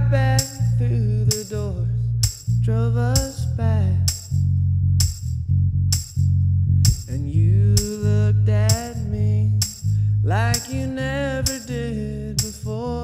got back through the doors, drove us back. And you looked at me like you never did before.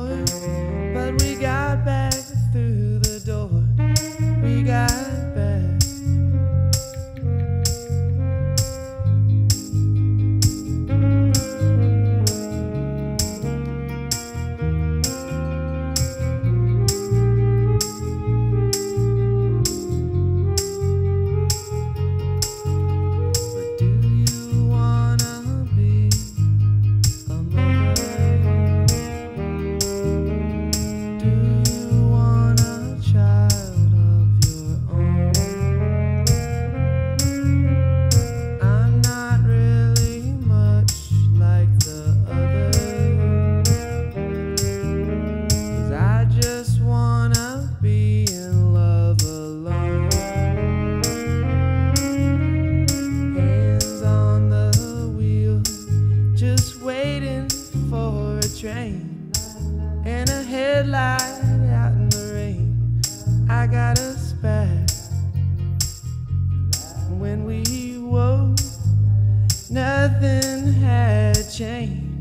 Just waiting for a train and a headlight out in the rain. I got us back. When we woke, nothing had changed,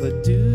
but do